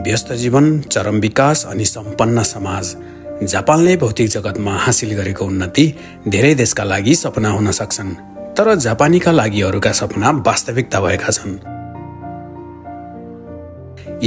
व्यस्त जीवन चरम विकास अनि सम्पन्न समाज। जापानले भौतिक जगतमा हासिल गरेको उन्नति धेरै देशका लागि सपना हुन सक्छन् तर जापानीका लागि अरूका सपना वास्तविकता भएका छन्।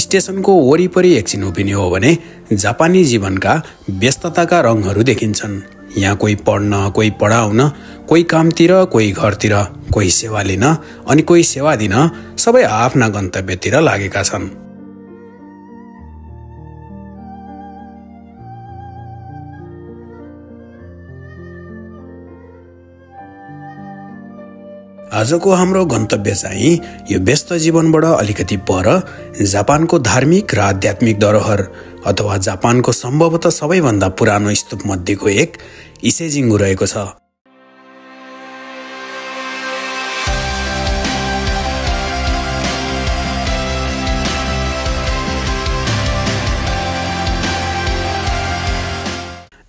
स्टेसनको वरिपरि एकछिन उभिने हो भने जापानी जीवनका व्यस्तताका रङहरू देखिन्छन्। यहाँ कोही पढ्न कोही पढाउन कोही कामतिर कोही घरतिर कोही सेवा लिन अनि कोही सेवा दिन सबै आफ्ना गन्तव्यतिर लागेका छन्। आजको हाम्रो गन्तव्य चाहिँ यो व्यस्त जीवनबाट अलिकति पर जापानको धार्मिक र आध्यात्मिक धरोहर अथवा जापानको सम्भवतः सबैभन्दा पुरानो स्तूप मध्येको एक इसेजिङ्गु रहेको छ।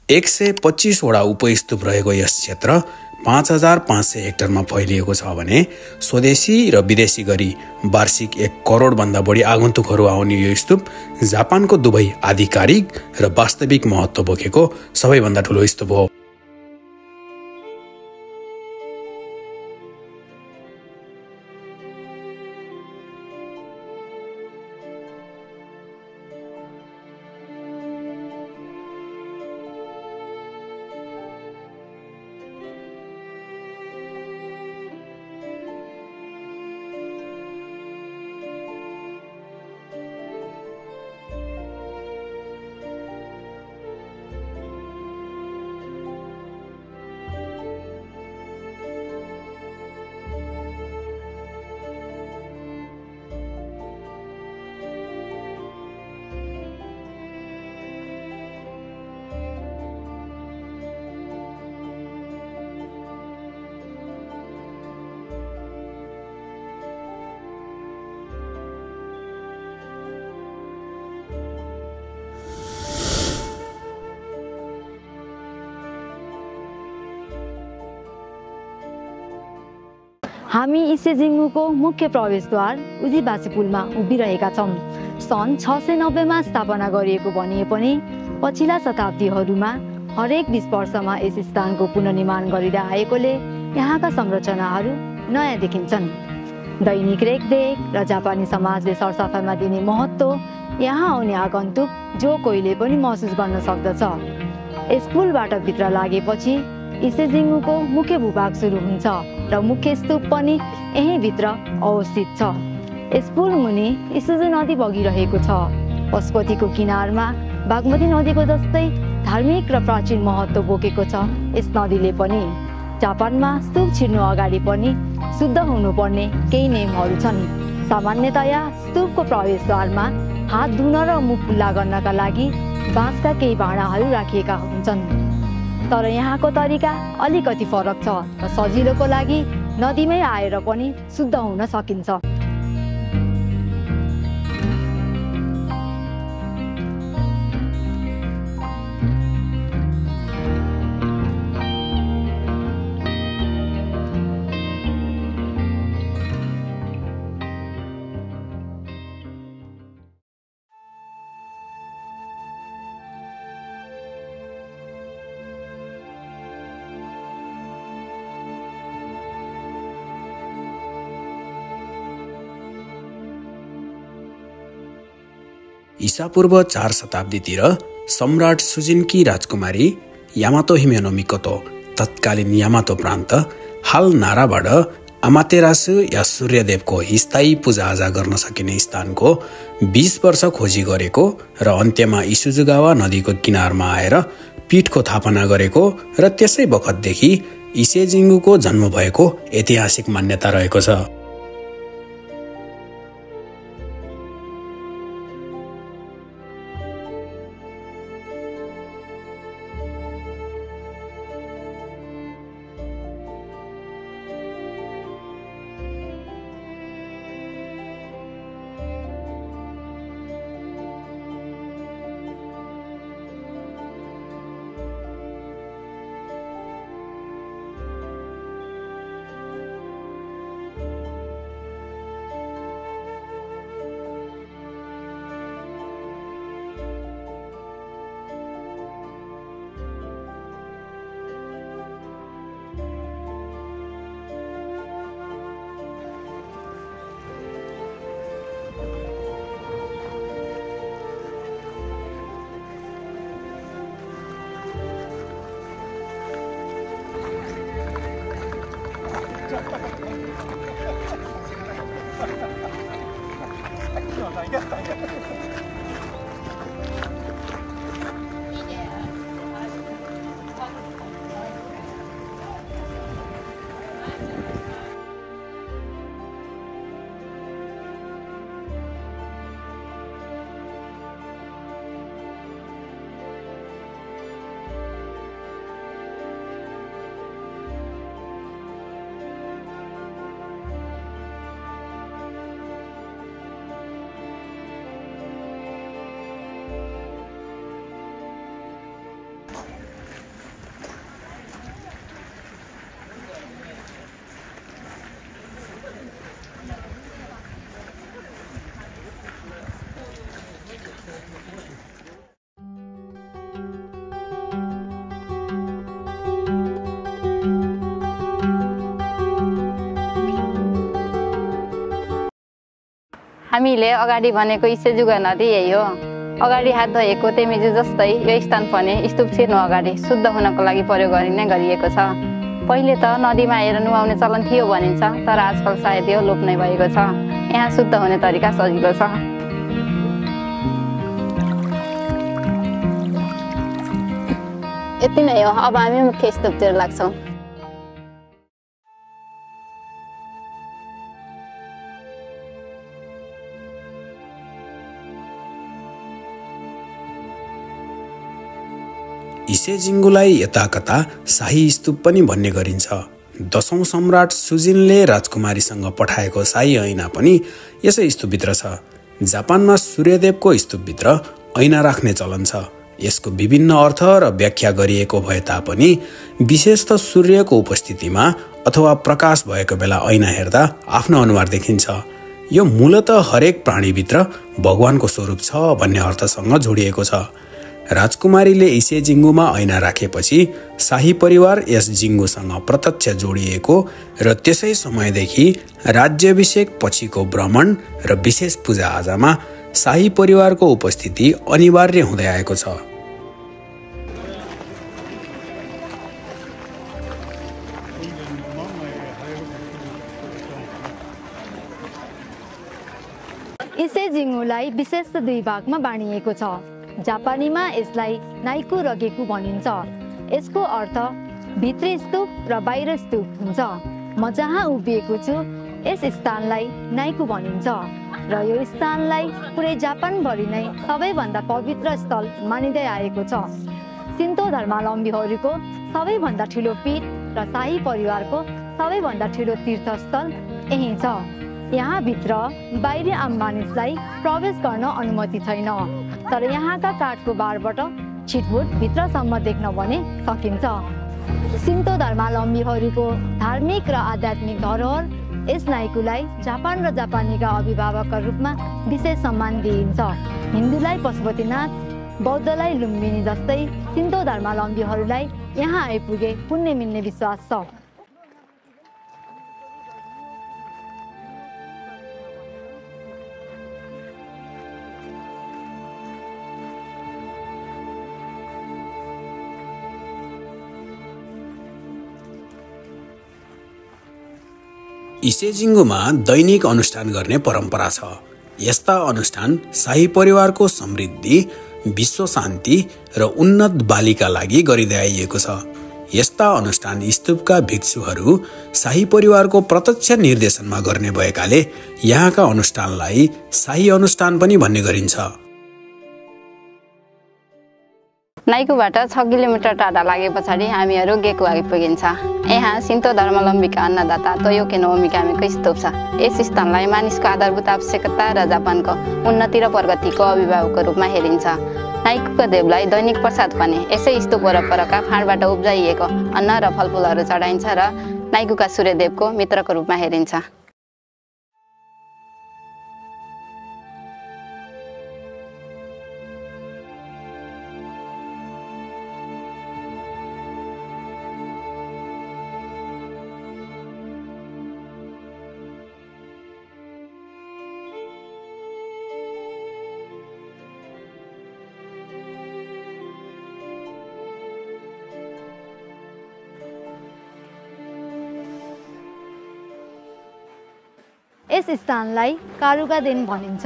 एक सय पच्चिसवटा उपस्तूप रहेको यस क्षेत्र पाँच हजार पाँच सय हेक्टरमा फैलिएको छ भने स्वदेशी र विदेशी गरी वार्षिक एक करोडभन्दा बढी आगन्तुकहरू आउने यो स्तूप जापानको दुवै आधिकारिक र वास्तविक महत्त्व बोकेको सबैभन्दा ठुलो स्तूप हो। हामी इसेजिङ्गुको मुख्य प्रवेशद्वार उजीबासी पुलमा उभिरहेका छौँ। सन् छ सय नब्बेमा स्थापना गरिएको भनिए पनि पछिल्ला शताब्दीहरूमा हरेक बिस वर्षमा यस स्थानको पुनर्निर्माण गरिँदै आएकोले यहाँका संरचनाहरू नयाँ देखिन्छन्। दैनिक रेखदेख र जापानी समाजले सरसफाइमा दिने महत्त्व यहाँ आउने आगन्तुक जो कोहीले पनि महसुस गर्न सक्दछ। यस भित्र लागेपछि इसेजिङ्गुको मुख्य भूभाग सुरु हुन्छ। र मुख्य स्तूप पनि यहीँभित्र अवस्थित छ। यस पुल मुनि इसुजु नदी बगिरहेको छ। पशुपतिको किनारमा बागमती नदीको जस्तै धार्मिक र प्राचीन महत्त्व बोकेको छ यस नदीले पनि। जापानमा स्तूप छिर्नु अगाडि पनि शुद्ध हुनुपर्ने केही नियमहरू छन्। सामान्यतया स्तूपको प्रवेशद्वारमा हात धुन र मुख खुल्ला गर्नका लागि बाँसका केही भाँडाहरू राखिएका हुन्छन्। तर यहाँको तरिका अलिकति फरक छ र सजिलोको लागि नदीमै आएर पनि शुद्ध हुन सकिन्छ। ईसापूर्व चार शताब्दीतिर सम्राट सुजिनकी राजकुमारी यामातो हिमेनो मिकोतो तत्कालीन यामातो प्रान्त हाल नाराबाट अमातेरासु या सूर्यदेवको स्थायी पूजाआजा गर्न सकिने स्थानको बिस वर्ष खोजी गरेको र अन्त्यमा इसुजुगावा नदीको किनारमा आएर पीठको थापना गरेको र त्यसै बखतदेखि इसेजिङ्गुको जन्म भएको ऐतिहासिक मान्यता रहेको छ। हामीले अगाडि भनेको इसेजुगा नदी यही हो अगाडि हात धोएको तेमिजु जस्तै यो स्थान पनि स्तूप छिर्नु अगाडि शुद्ध हुनको लागि प्रयोग गरिने गरिएको छ। पहिले त नदीमा आएर नुहाउने चलन थियो भनिन्छ तर आजकल सायद यो लोप नै भएको छ। यहाँ शुद्ध हुने तरिका सजिलो छ। यति नै हो। अब हामी मुख्य स्तूपतिर लाग्छौँ। इसेजिङ्गुलाई यताकता शाही स्तूप पनि भन्ने गरिन्छ। दशौँ सम्राट सुजिनले राजकुमारीसँग पठाएको शाही ऐना पनि यसै स्तूपभित्र छ। जापानमा सूर्यदेवको स्तूपभित्र ऐना राख्ने चलन छ। यसको विभिन्न अर्थ र व्याख्या गरिएको भए तापनि विशेष त सूर्यको उपस्थितिमा अथवा प्रकाश भएको बेला ऐना हेर्दा आफ्नो अनुहार देखिन्छ। यो मूलत हरेक प्राणीभित्र भगवानको स्वरूप छ भन्ने अर्थसँग जोडिएको छ। राजकुमारीले इसे जिङ्गुमा ऐना राखेपछि शाही परिवार यस जिङ्गुसँग प्रत्यक्ष जोडिएको र त्यसै समयदेखि राज्याभिषेक पछिको भ्रमण र विशेष पूजाआजामा शाही परिवारको उपस्थिति अनिवार्य हुँदै आएको छ। इसे जिङ्गुलाई विशेष दुई भागमा बाँडिएको छ। जापानीमा यसलाई नाइकु रगेकु भनिन्छ। यसको अर्थ भित्री स्तूप र बाहिर स्तूप हुन्छ। म जहाँ उभिएको छु यस स्थानलाई नाइकु भनिन्छ। र यो स्थानलाई पुरै जापानभरि नै सबैभन्दा पवित्र स्थल मानिँदै आएको छ। सिन्तो धर्मावलम्बीहरूको सबैभन्दा ठुलो पीठ र शाही परिवारको सबैभन्दा ठुलो तीर्थस्थल यही छ। यहाँभित्र बाहिरी आम मानिसलाई प्रवेश गर्न अनुमति छैन। तर यहाँका काठको बारबाट छिटफुट भित्रसम्म देख्न भने सकिन्छ। सिन्तो धर्मावलम्बीहरूको धार्मिक र आध्यात्मिक धरोहर यस नाइकुलाई जापान र जापानीका अभिभावकका रूपमा विशेष सम्मान दिइन्छ। हिन्दूलाई पशुपतिनाथ बौद्धलाई लुम्बिनी जस्तै सिन्तो धर्मावलम्बीहरूलाई यहाँ आइपुगे पुण्य मिल्ने विश्वास छ। इसेजिङ्गुमा दैनिक अनुष्ठान गर्ने परम्परा छ। यस्ता अनुष्ठान शाही परिवारको समृद्धि विश्व शान्ति र उन्नत बालीका लागि गरिँदै आइएको छ। यस्ता अनुष्ठान स्तूपका भिक्षुहरू शाही परिवारको प्रत्यक्ष निर्देशनमा गर्ने भएकाले यहाँका अनुष्ठानलाई शाही अनुष्ठान पनि भन्ने गरिन्छ। नाइकुबाट छ किलोमिटर टाढा लागे पछाडि हामीहरू गेकु आइपुगिन्छ। यहाँ सिन्तो धर्मावलम्बीका अन्नदाता तोयोके नवमिकामीको स्तूप छ। यस स्थानलाई मानिसको आधारभूत आवश्यकता र जापानको उन्नति र प्रगतिको अभिभावकको रूपमा हेरिन्छ। नाइकुको देवलाई दैनिक प्रसाद भने यसै स्तूप वरपरका फाँडबाट उब्जाइएको अन्न र फलफुलहरू चढाइन्छ र नाइकुका सूर्यदेवको मित्रको रूपमा हेरिन्छ। यस स्थानलाई कारुगा देन भनिन्छ।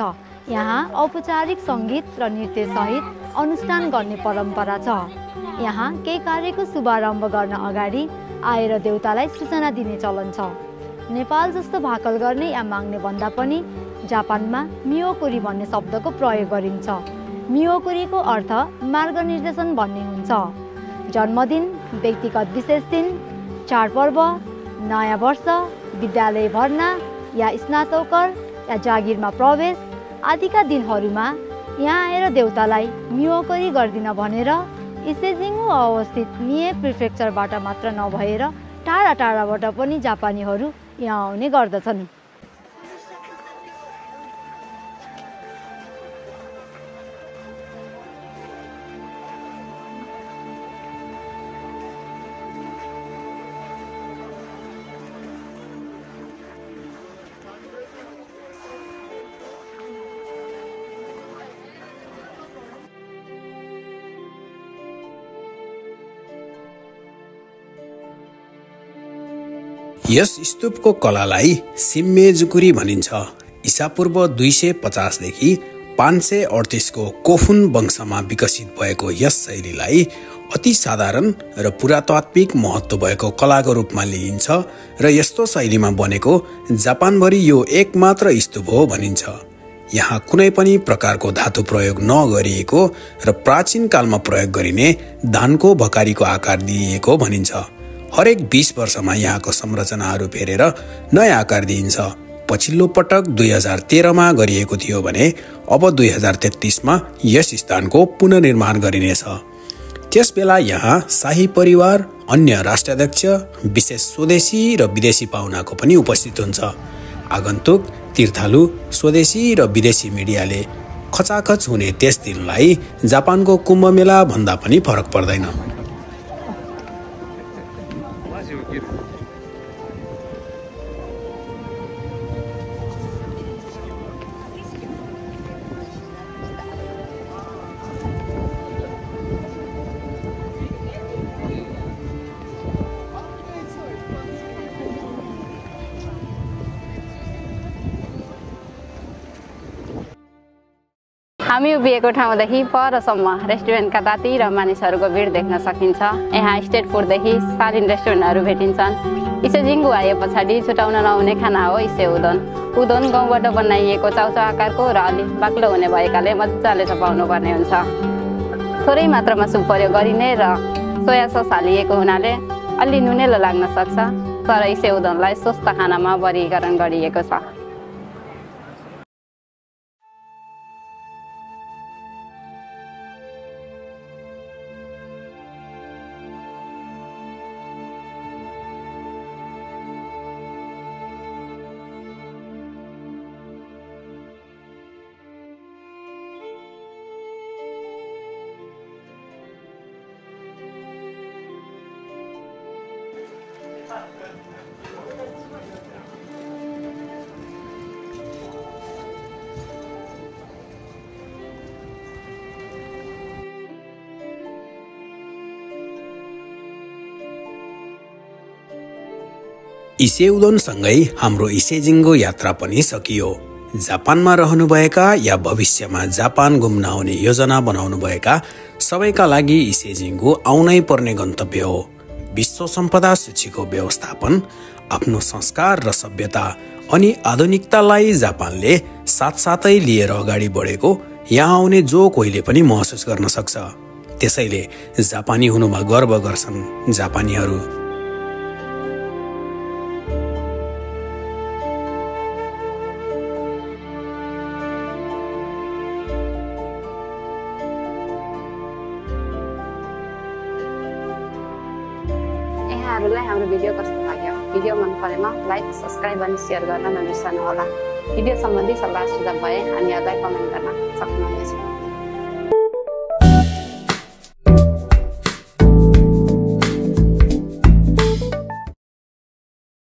यहाँ औपचारिक सङ्गीत र नृत्यसहित अनुष्ठान गर्ने परम्परा छ। यहाँ केही कार्यको शुभारम्भ गर्न अगाडि आएर देउतालाई सूचना दिने चलन छ। नेपाल जस्तो भाकल गर्ने या माग्ने भन्दा पनि जापानमा मियोकुरी भन्ने शब्दको प्रयोग गरिन्छ। मियोकुरीको अर्थ मार्ग निर्देशन भन्ने हुन्छ। जन्मदिन व्यक्तिगत विशेष दिन चाडपर्व नयाँ वर्ष विद्यालय भर्ना या स्नातोकर या जागिरमा प्रवेश आदिका दिनहरूमा यहाँ आएर देउतालाई मियोकरी गरिदिन भनेर इसेजिङ्गु अवस्थित मिए प्रिफेक्चरबाट मात्र नभएर टाढा टाढाबाट पनि जापानीहरू यहाँ आउने गर्दछन्। यस स्तूपको कलालाई सिम्मेजुकुरी भनिन्छ। इसापूर्व दुई सय पचासदेखि पाँच सय अडतिसको कोफुन वंशमा विकसित भएको यस शैलीलाई अति साधारण र पुरातात्विक महत्त्व भएको कलाको रूपमा लिइन्छ र यस्तो शैलीमा बनेको जापानभरि यो एकमात्र स्तूप हो भनिन्छ। यहाँ कुनै पनि प्रकारको धातु प्रयोग नगरिएको र प्राचीन कालमा प्रयोग गरिने धानको भकारीको आकार दिइएको भनिन्छ। हरेक बिस वर्षमा यहाँको संरचनाहरू फेरेर नयाँ आकार दिइन्छ। पछिल्लो पटक दुई हजार तेह्रमा गरिएको थियो भने अब दुई हजार तेत्तिसमा यस स्थानको पुनर्निर्माण गरिनेछ। त्यस बेला यहाँ शाही परिवार अन्य राष्ट्राध्यक्ष विशेष स्वदेशी र विदेशी पाहुनाको पनि उपस्थित हुन्छ। आगन्तुक तीर्थालु स्वदेशी र विदेशी मिडियाले खचाखच हुने त्यस दिनलाई जापानको कुम्भ मेला भन्दा पनि फरक पर्दैन। हामी उभिएको ठाउँदेखि परसम्म रेस्टुरेन्टका दाती र मानिसहरूको भिड देख्न सकिन्छ। यहाँ स्टेट फुडदेखि सालिन रेस्टुरेन्टहरू भेटिन्छन्। इसेजिङ्गु आए पछाडि छुटाउन नहुने खाना हो इसे उदन। उदन गाउँबाट बनाइएको चाउचाउ आकारको र अलिक बाक्लो हुने भएकाले मजाले चपाउनु पर्ने हुन्छ। थोरै मात्रामा सुप प्रयोग गरिने र सोया सस हालिएको हुनाले अलि नुनेलो लाग्न सक्छ। तर इसे उदनलाई स्वस्थ खानामा वर्गीकरण गरिएको छ। इसेउदोनसँगै हाम्रो इसेजिङ्गो यात्रा पनि सकियो। जापानमा रहनुभएका या भविष्यमा जापान घुम्न आउने योजना बनाउनुभएका सबैका लागि इसेजिङ्गो आउनै पर्ने गन्तव्य हो। विश्व सम्पदा सूचीको व्यवस्थापन आफ्नो संस्कार र सभ्यता अनि आधुनिकतालाई जापानले साथसाथै लिएर अगाडि बढेको यहाँ आउने जो कोहीले पनि महसुस गर्न सक्छ। त्यसैले जापानी हुनुमा गर्व गर्छन् जापानीहरू। यहाँहरूलाई हाम्रो भिडियो कस्तो लाग्यो भिडियो मन परेमा लाइक सब्सक्राइब अनि सेयर गर्न नबिर्सनुहोला भिडियो सम्बन्धी सल्लाह सुझाव भए हामीहरूलाई कमेन्ट गर्न सक्नुहुनेछ